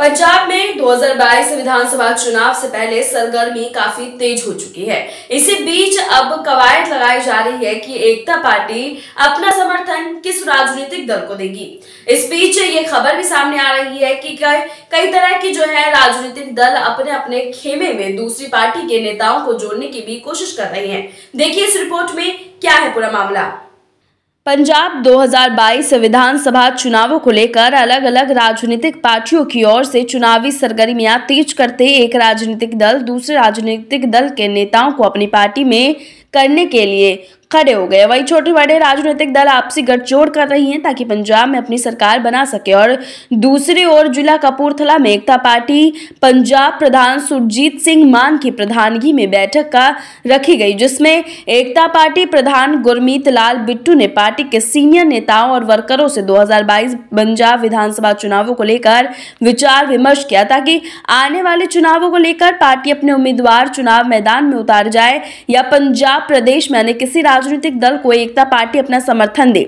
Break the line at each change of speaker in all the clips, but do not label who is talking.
पंजाब में 2022 विधानसभा चुनाव से पहले सरगर्मी काफ़ी तेज हो चुकी है। इसी बीच अब कवायद लगाई जा रही है कि एकता पार्टी अपना समर्थन किस राजनीतिक दल को देगी। इस बीच ये खबर भी सामने आ रही है कि कई तरह की जो है राजनीतिक दल अपने अपने खेमे में दूसरी पार्टी के नेताओं को जोड़ने की भी कोशिश कर रहे हैं। देखिए इस रिपोर्ट में क्या है पूरा मामला। पंजाब 2022 विधानसभा चुनावों को लेकर अलग अलग राजनीतिक पार्टियों की ओर से चुनावी सरगर्मियाँ तेज करते एक राजनीतिक दल दूसरे राजनीतिक दल के नेताओं को अपनी पार्टी में करने के लिए खड़े हो गए। वही छोटे बड़े राजनीतिक दल आपसी गठजोड़ कर रही हैं ताकि पंजाब में अपनी सरकार बना सके और दूसरी ओर जिला कपूरथला में एकता पार्टी, पंजाब प्रधान सुरजीत सिंह मान की प्रधानगी में बैठक का रखी गई, जिसमें एकता पार्टी प्रधान गुरमीत लाल बिट्टू ने पार्टी के सीनियर नेताओं और वर्करों से 2022 पंजाब विधानसभा चुनावों को लेकर विचार विमर्श किया ताकि आने वाले चुनावों को लेकर पार्टी अपने उम्मीदवार चुनाव मैदान में उतार जाए या पंजाब प्रदेश में अन्य किसी राजनीतिक दल को एकता पार्टी अपना समर्थन दे।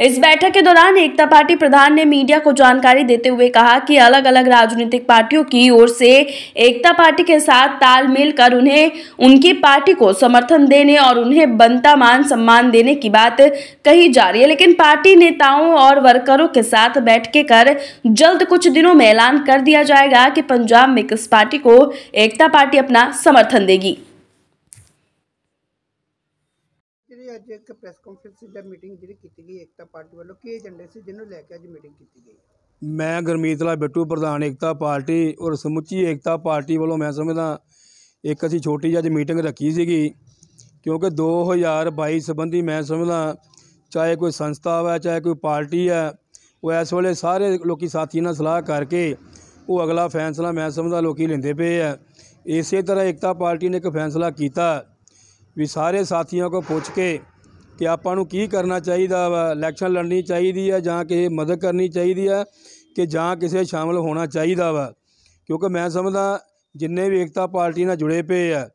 इस बैठक के दौरान एकता पार्टी प्रधान ने मीडिया को जानकारी देते हुए कहा कि अलग अलग राजनीतिक पार्टियों की ओर से एकता पार्टी के साथ तालमेल कर उन्हें, उनकी पार्टी को समर्थन देने और उन्हें बनता मान सम्मान देने की बात कही जा रही है। लेकिन पार्टी नेताओं और वर्करों के साथ बैठके कर जल्द कुछ दिनों में ऐलान कर दिया जाएगा कि पंजाब में किस पार्टी को एकता पार्टी अपना समर्थन देगी।
ਅੱਜ ਇੱਕ ਪ੍ਰੈਸ ਕਾਨਫਰੰਸ ਜਾਂ ਮੀਟਿੰਗ ਜਿਹੜੀ ਕੀਤੀ ਗਈ ਏਕਤਾ ਪਾਰਟੀ ਵੱਲੋਂ, ਕੀ ਏਜੰਡੇ ਸੀ ਜਿਹਨੂੰ ਲੈ ਕੇ ਅੱਜ ਮੀਟਿੰਗ ਕੀਤੀ ਗਈ?
ਮੈਂ ਗੁਰਮੀਤ ਲਾਲ ਬਿੱਟੂ, ਪ੍ਰਧਾਨ ਏਕਤਾ ਪਾਰਟੀ ਔਰ ਸਮੁੱਚੀ ਏਕਤਾ ਪਾਰਟੀ ਵੱਲੋਂ ਮੈਂ ਸਮਝਦਾ ਇੱਕ ਅਸੀਂ ਛੋਟੀ ਜਿਹੀ ਅੱਜ ਮੀਟਿੰਗ ਰੱਖੀ ਸੀਗੀ, ਕਿਉਂਕਿ 2022 ਸੰਬੰਧੀ ਮੈਂ ਸਮਝਦਾ ਚਾਹੇ ਕੋਈ ਸੰਸਥਾ ਹੈ ਚਾਹੇ ਕੋਈ ਪਾਰਟੀ ਹੈ ਉਹ ਇਸ ਵੇਲੇ ਸਾਰੇ ਲੋਕੀ ਸਾਥੀ ਨਾਲ ਸਲਾਹ ਕਰਕੇ ਉਹ ਅਗਲਾ ਫੈਸਲਾ ਮੈਂ ਸਮਝਦਾ ਲੋਕੀ ਲੈਂਦੇ ਪਏ ਆ। ਇਸੇ ਤਰ੍ਹਾਂ ਏਕਤਾ ਪਾਰਟੀ ਨੇ ਇੱਕ ਫੈਸਲਾ ਕੀਤਾ ਵੀ ਸਾਰੇ ਸਾਥੀਆਂ ਕੋ ਪੁੱਛ ਕੇ ਕਿ ਆਪਾਂ ਨੂੰ ਕੀ ਕਰਨਾ ਚਾਹੀਦਾ ਵਾ ਇਲੈਕਸ਼ਨ ਲੜਨੀ ਚਾਹੀਦੀ ਹੈ ਜਾਂ ਕਿਸੇ ਮਦਦ ਕਰਨੀ ਚਾਹੀਦੀ ਹੈ ਕਿ ਜਾਂ ਕਿਸੇ ਸ਼ਾਮਲ ਹੋਣਾ ਚਾਹੀਦਾ ਵਾ। ਕਿਉਂਕਿ ਮੈਂ ਸਮਝਦਾ ਜਿੰਨੇ ਵੀ ਏਕਤਾ ਪਾਰਟੀ ਨਾਲ ਜੁੜੇ ਪਏ ਆ,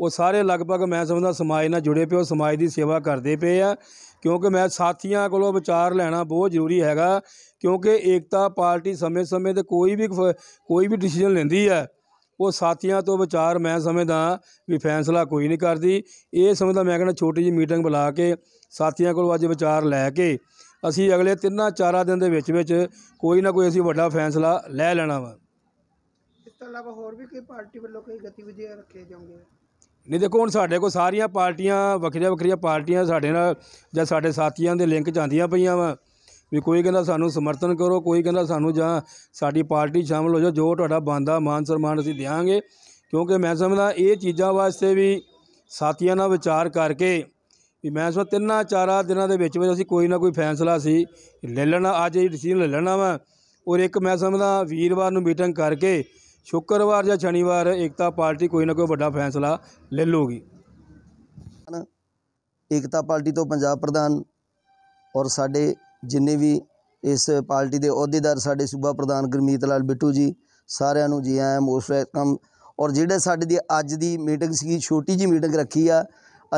ਉਹ ਸਾਰੇ ਲਗਭਗ ਮੈਂ ਸਮਝਦਾ ਸਮਾਜ ਨਾਲ ਜੁੜੇ ਪਏ ਉਹ ਸਮਾਜ ਦੀ ਸੇਵਾ ਕਰਦੇ ਪਏ ਆ। ਕਿਉਂਕਿ ਮੈਂ ਸਾਥੀਆਂ ਕੋਲੋਂ ਵਿਚਾਰ ਲੈਣਾ ਬਹੁਤ ਜ਼ਰੂਰੀ ਹੈਗਾ, ਕਿਉਂਕਿ ਏਕਤਾ ਪਾਰਟੀ ਸਮੇਂ-ਸਮੇਂ ਤੇ ਕੋਈ ਵੀ ਫ- ਕੋਈ ਵੀ ਡਿਸੀਜਨ ਲੈਂਦੀ ਹੈ ਉਹ ਸਾਥੀਆਂ ਤੋਂ ਵਿਚਾਰ ਮੈਂ ਸਮਝਦਾ ਵੀ ਫੈਸਲਾ ਕੋਈ ਨਹੀਂ ਕਰਦੀ। ਇਹ ਸਮਝਦਾ ਮੈਂ ਕਹਿੰਦਾ ਛੋਟੀ ਜਿਹੀ ਮੀਟਿੰਗ ਬੁਲਾ ਕੇ ਸਾਥੀਆਂ ਕੋਲੋਂ ਅੱਜ ਵਿਚਾਰ ਲੈ ਕੇ ਅਸੀਂ ਅਗਲੇ ਤਿੰਨਾਂ ਚਾਰਾਂ ਦਿਨ ਦੇ ਵਿੱਚ ਵਿੱਚ ਕੋਈ ਨਾ ਕੋਈ ਅਸੀਂ ਵੱਡਾ ਫੈਸਲਾ ਲੈ ਲੈਣਾ ਵਾ।
ਇਸ ਤੋਂ ਇਲਾਵਾ ਹੋਰ ਵੀ ਕੋਈ ਪਾਰਟੀ ਵੱਲੋਂ ਕੋਈ ਗਤੀਵਿਧੀਆਂ ਰੱਖੀਆਂ ਜਾਣਗੀਆਂ?
ਨਹੀਂ ਦੇਖੋ ਹੁਣ ਸਾਡੇ ਕੋਲ ਸਾਰੀਆਂ ਪਾਰਟੀਆਂ ਵੱਖਰੀਆਂ ਵੱਖਰੀਆਂ ਪਾਰਟੀਆਂ ਸਾਡੇ ਨਾਲ ਜਾਂ ਸਾਡੇ ਸਾਥੀਆਂ ਦੇ ਲਿੰਕ ਜਾਂਦੀਆਂ ਪਈਆਂ ਵਾ। ਵੀ ਕੋਈ ਕਹਿੰਦਾ ਸਾਨੂੰ ਸਮਰਥਨ ਕਰੋ, ਕੋਈ ਕਹਿੰਦਾ ਸਾਨੂੰ ਜਾਂ ਸਾਡੀ ਪਾਰਟੀ ਸ਼ਾਮਲ ਹੋ ਜਾਓ, ਜੋ ਤੁਹਾਡਾ ਬੰਦਾ ਮਾਨ ਸਨਮਾਨ ਅਸੀਂ ਦਿਆਂਗੇ। ਕਿਉਂਕਿ ਮੈਂ ਸਮਝਦਾ ਇਹ ਚੀਜ਼ਾਂ ਵਾਸਤੇ ਵੀ ਸਾਥੀਆਂ ਨਾਲ ਵਿਚਾਰ ਕਰਕੇ ਵੀ ਮੈਂ ਸਮਝ ਤਿੰਨਾਂ ਚਾਰਾਂ ਦਿਨਾਂ ਦੇ ਵਿੱਚ ਵਿੱਚ ਅਸੀਂ ਕੋਈ ਨਾ ਕੋਈ ਫੈਸਲਾ ਸੀ ਲੈ ਲੈਣਾ, ਅੱਜ ਇਹ ਡਿਸੀਜਨ ਲੈ ਲੈਣਾ ਵਾ। ਔਰ ਇੱਕ ਮੈਂ ਸਮਝਦਾ ਵੀਰਵਾਰ ਨੂੰ ਮੀਟਿੰਗ ਕਰਕੇ ਸ਼ੁੱਕਰਵਾਰ ਜਾਂ ਸ਼ਨੀਵਾਰ ਏਕਤਾ ਪਾਰਟੀ ਕੋਈ ਨਾ ਕੋਈ ਵੱਡਾ ਫੈਸਲਾ ਲੈ ਲੂਗੀ
ਏਕਤਾ ਪਾਰਟੀ ਤੋਂ ਪੰਜਾਬ ਪ੍ਰਧਾਨ ਔਰ ਸਾਡੇ ਜਿੰਨੇ ਵੀ ਇਸ ਪਾਰਟੀ ਦੇ ਅਹੁਦੇਦਾਰ ਸਾਡੇ ਸੂਬਾ ਪ੍ਰਧਾਨ ਗੁਰਮੀਤ ਲਾਲ ਬਿੱਟੂ ਜੀ, ਸਾਰਿਆਂ ਨੂੰ ਜੀ ਆਇਆਂ ਮੋਸਟ ਵੈਲਕਮ। ਔਰ ਜਿਹੜੇ ਸਾਡੇ ਦੀ ਅੱਜ ਦੀ ਮੀਟਿੰਗ ਸੀਗੀ, ਛੋਟੀ ਜੀ ਮੀਟਿੰਗ ਰੱਖੀ ਆ,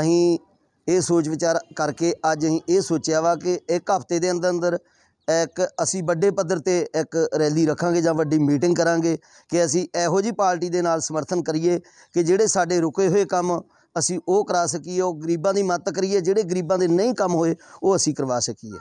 ਅਸੀਂ ਇਹ ਸੋਚ ਵਿਚਾਰ ਕਰਕੇ ਅੱਜ ਅਸੀਂ ਇਹ ਸੋਚਿਆ ਵਾ ਕਿ ਇੱਕ ਹਫ਼ਤੇ ਦੇ ਅੰਦਰ ਅੰਦਰ ਇੱਕ ਅਸੀਂ ਵੱਡੇ ਪੱਧਰ ਤੇ ਇੱਕ ਰੈਲੀ ਰੱਖਾਂਗੇ ਜਾਂ ਵੱਡੀ ਮੀਟਿੰਗ ਕਰਾਂਗੇ ਕਿ ਅਸੀਂ ਇਹੋ ਜੀ ਪਾਰਟੀ ਦੇ ਨਾਲ ਸਮਰਥਨ ਕਰੀਏ ਕਿ ਜਿਹੜੇ ਸਾਡੇ ਰੁਕੇ ਹੋਏ ਕੰਮ ਅਸੀਂ ਉਹ ਕਰਾ ਸਕੀਏ, ਉਹ ਗਰੀਬਾਂ ਦੀ ਮਦਦ ਕਰੀਏ, ਜਿਹੜੇ ਗਰੀਬਾਂ ਦੇ ਨਹੀਂ ਕੰਮ ਹੋਏ, ਉਹ ਅਸੀਂ ਕਰਵਾ ਸਕੀਏ।